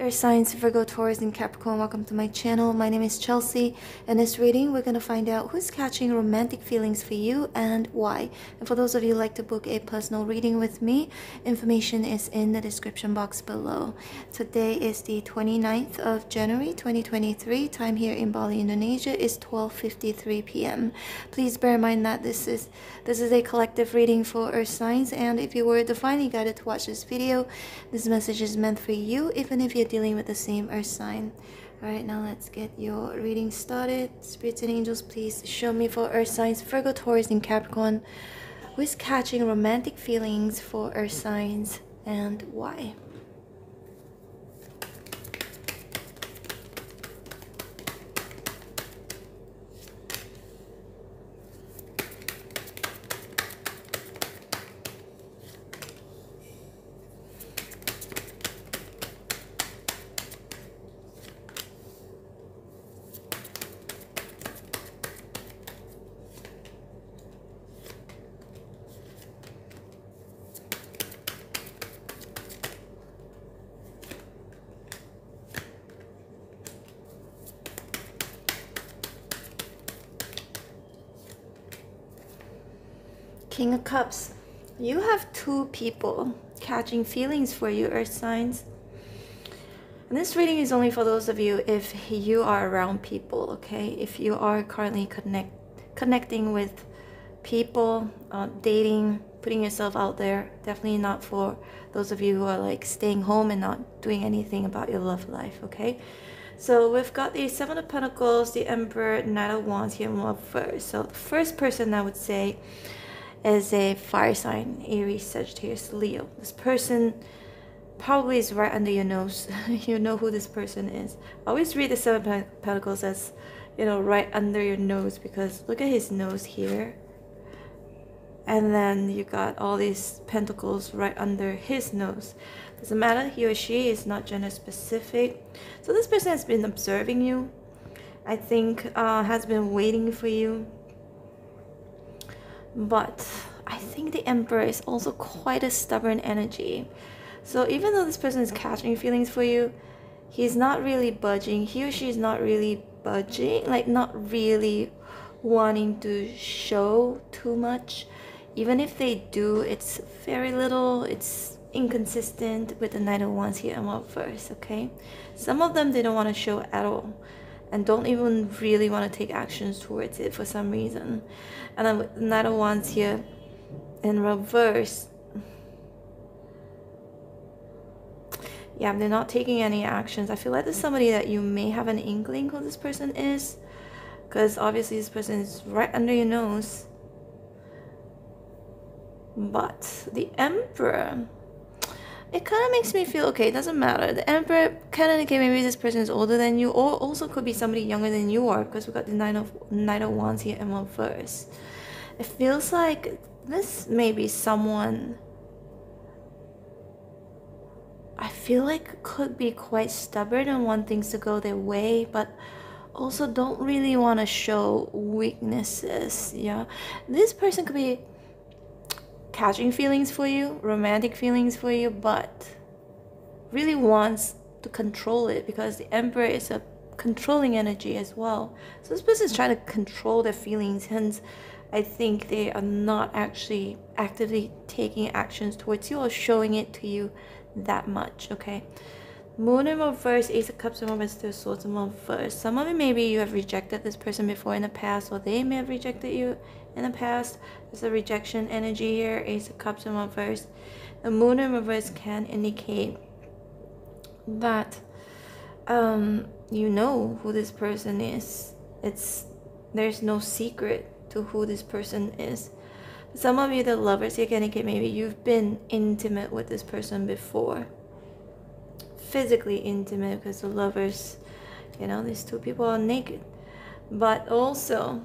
Earth Signs, Virgo, Taurus, and Capricorn. Welcome to my channel. My name is Chelsea. In this reading, we're going to find out who's catching romantic feelings for you and why. And for those of you who like to book a personal reading with me, information is in the description box below. Today is the 29th of January 2023. Time here in Bali, Indonesia is 12.53 p.m. Please bear in mind that this is this is a collective reading for Earth Signs. And if you were divinely guided to watch this video, this message is meant for you, even if you you're dealing with the same earth sign. Alright, now let's get your reading started. Spirits and angels, please show me for earth signs, Virgo, Taurus, and Capricorn. Who is catching romantic feelings for earth signs and why? King of Cups. You have two people catching feelings for you, Earth signs. And this reading is only for those of you if you are around people, okay? If you are currently connect connecting with people, uh, dating, putting yourself out there. Definitely not for those of you who are like staying home and not doing anything about your love life, okay? So we've got the Seven of Pentacles, the Emperor, Knight of Wands here in love first. So the first person I would say is a fire sign Aries, Sagittarius, Leo. This person probably is right under your nose. you know who this person is. Always read the Seven Pentacles as, you know, right under your nose because look at his nose here. And then you got all these pentacles right under his nose. Doesn't matter, he or she is not gender specific. So this person has been observing you. I think uh, has been waiting for you but I think the Emperor is also quite a stubborn energy. So even though this person is catching feelings for you, he's not really budging. He or she is not really budging, like not really wanting to show too much. Even if they do, it's very little, it's inconsistent with the Knight of Wands here and what first, okay? Some of them they don't want to show at all and don't even really want to take actions towards it for some reason. And then of Wands here in reverse, yeah, they're not taking any actions. I feel like there's somebody that you may have an inkling who this person is, because obviously this person is right under your nose. But the Emperor it kind of makes me feel okay. It doesn't matter. The Emperor kind of indicate maybe this person is older than you, or also could be somebody younger than you are, because we got the Nine of Knight of Wands here in one first. It feels like this may be someone. I feel like could be quite stubborn and want things to go their way, but also don't really want to show weaknesses. Yeah, this person could be catching feelings for you, romantic feelings for you, but really wants to control it because the Emperor is a controlling energy as well. So this person is trying to control their feelings, hence I think they are not actually actively taking actions towards you or showing it to you that much, okay? Moon in reverse, Ace of Cups in reverse, Two Swords in reverse. Some of it maybe you have rejected this person before in the past, or they may have rejected you in the past. There's a rejection energy here, Ace of Cups in reverse. The Moon in reverse can indicate that um, you know who this person is. It's there's no secret to who this person is. Some of you, the lovers, you can indicate maybe you've been intimate with this person before physically intimate because the lovers, you know, these two people are naked. But also,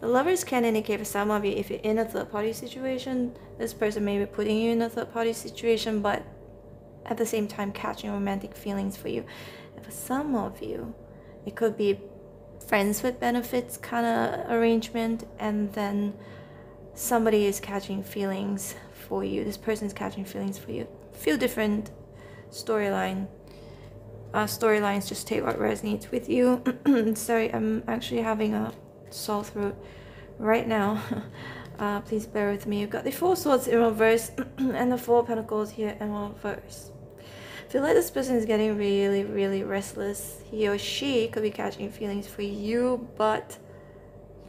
the lovers can indicate for some of you if you're in a third party situation, this person may be putting you in a third party situation, but at the same time catching romantic feelings for you. And for some of you, it could be friends with benefits kind of arrangement, and then somebody is catching feelings for you. This person is catching feelings for you. Feel different storyline. Uh, storylines just take what resonates with you. Sorry i'm actually having a sore throat right now. Uh, please bear with me. You've got the four swords in reverse and the four pentacles here in reverse I feel like this person is getting really really restless. He or she could be catching feelings for you but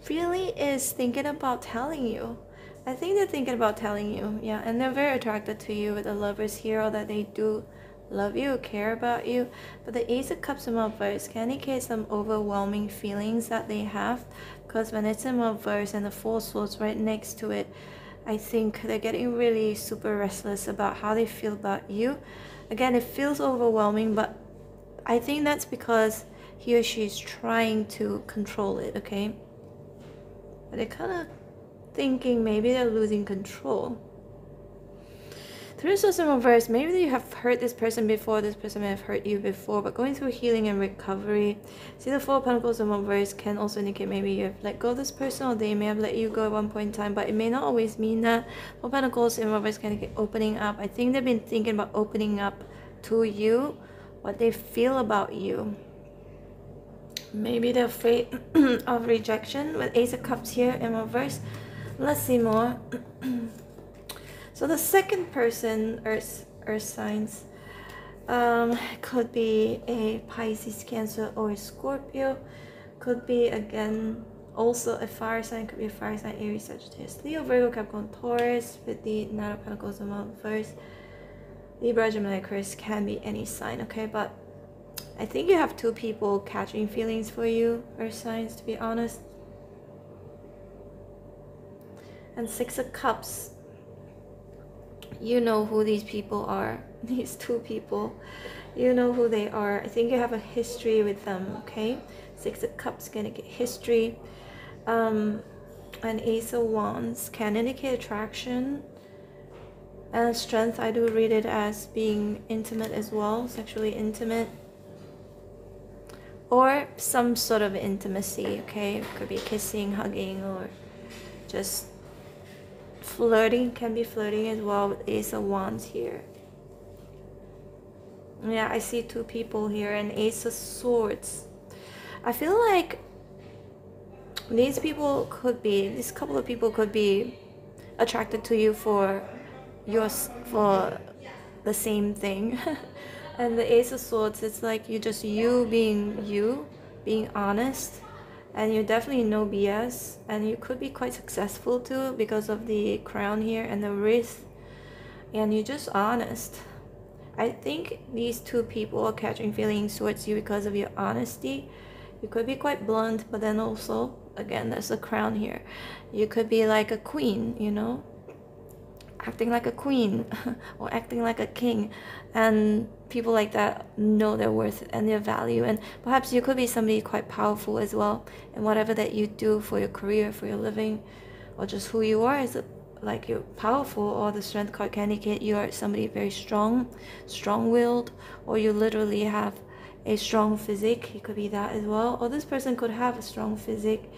really is thinking about telling you. I think they're thinking about telling you, yeah, and they're very attracted to you with the lovers here, or that they do love you, care about you. But the Ace of Cups in reverse can indicate some overwhelming feelings that they have, because when it's in reverse and the Four Swords right next to it, I think they're getting really super restless about how they feel about you. Again, it feels overwhelming, but I think that's because he or she is trying to control it, okay? But they're kind of thinking maybe they're losing control. Through social reverse, maybe you have hurt this person before, this person may have hurt you before, but going through healing and recovery. See the Four Pentacles in reverse can also indicate maybe you have let go of this person or they may have let you go at one point in time, but it may not always mean that. Four Pentacles in reverse can indicate opening up. I think they've been thinking about opening up to you, what they feel about you. Maybe they're afraid of rejection with Ace of Cups here in reverse. Let's see more. so the second person, Earth, Earth signs, um, could be a Pisces, Cancer, or Scorpio. Could be again also a fire sign. Could be a fire sign, Aries, Sagittarius, Leo, Virgo, Capricorn, Taurus. With the Nine of Pentacles and Mount first. Libra, Gemini, Aquarius can be any sign. Okay, but I think you have two people catching feelings for you, Earth signs. To be honest. and six of cups you know who these people are these two people. You know who they are. I think you have a history with them okay? Six of cups gonna get history. Um an ace of wands can indicate attraction. And strength i do read it as being intimate as well sexually intimate. Or some sort of intimacy okay? It could be kissing hugging or just flirting can be flirting as well with ace of wands here. Yeah i see two people here and ace of swords. I feel like these people could be this couple of people could be attracted to you for your for the same thing. And the ace of swords it's like you just you being you being honest and you definitely know BS and you could be quite successful too because of the crown here and the wrist. And you're just honest. I think these two people are catching feelings towards you because of your honesty. You could be quite blunt but then also again there's a crown here. You could be like a queen you know acting like a queen or acting like a king. And people like that know their worth and their value. And perhaps you could be somebody quite powerful as well and whatever that you do for your career for your living or just who you are. Is like you're powerful or the strength card can indicate you are somebody very strong strong-willed or you literally have a strong physique? It could be that as well. Or this person could have a strong physique.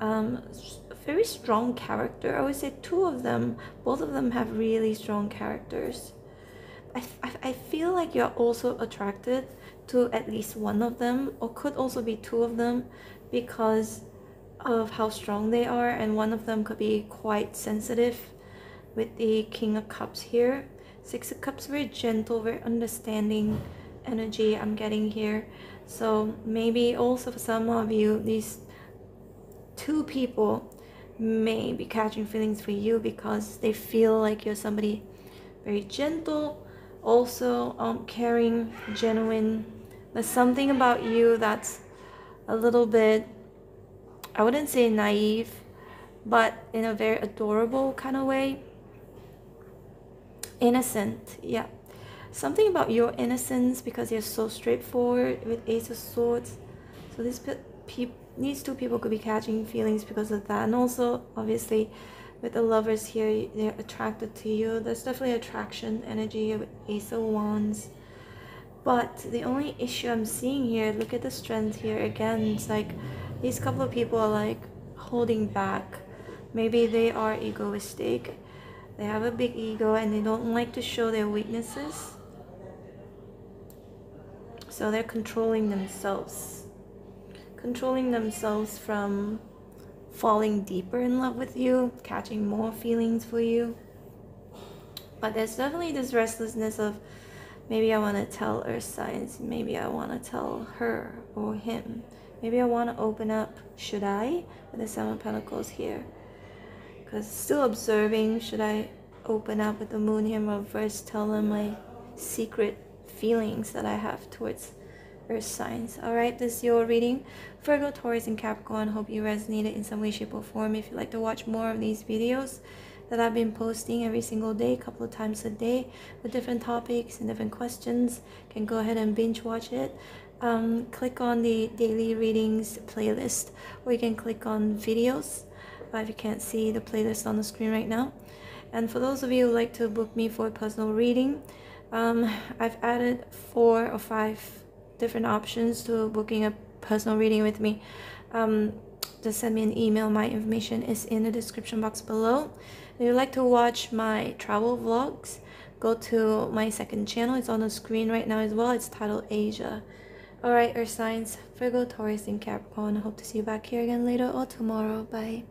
Um, very strong character. I would say two of them, both of them have really strong characters. I, I, I feel like you're also attracted to at least one of them, or could also be two of them, because of how strong they are, and one of them could be quite sensitive with the King of Cups here. Six of Cups, very gentle, very understanding energy I'm getting here. So maybe also for some of you, these two people may be catching feelings for you because they feel like you're somebody very gentle, also um, caring, genuine. There's something about you that's a little bit, I wouldn't say naive, but in a very adorable kind of way. Innocent, yeah. Something about your innocence because you're so straightforward with Ace of Swords. So these people these two people could be catching feelings because of that. And also obviously with the lovers here they're attracted to you. There's definitely attraction energy with ace of wands. But the only issue i'm seeing here look at the strength here again. It's like these couple of people are like holding back. Maybe they are egoistic. They have a big ego and they don't like to show their weaknesses. So they're controlling themselves, controlling themselves from falling deeper in love with you, catching more feelings for you. But there's definitely this restlessness of maybe I want to tell Earth signs, maybe I want to tell her or him. Maybe I want to open up. Should I? With the Seven of Pentacles here. Because still observing, should I open up with the moon here in reverse, tell them my secret feelings that I have towards earth signs. Alright, this is your reading. Virgo, Taurus, and Capricorn. Hope you resonated in some way, shape, or form. If you'd like to watch more of these videos that I've been posting every single day, a couple of times a day, with different topics and different questions, can go ahead and binge watch it. Um, click on the daily readings playlist, or you can click on videos if you can't see the playlist on the screen right now. And for those of you who like to book me for a personal reading, um, I've added four or five different options to booking a personal reading with me. Um, just send me an email. My information is in the description box below. If you'd like to watch my travel vlogs, go to my second channel. It's on the screen right now as well. It's titled Asia. Alright, Earth signs, Virgo, Taurus, and Capricorn. I hope to see you back here again later or tomorrow. Bye.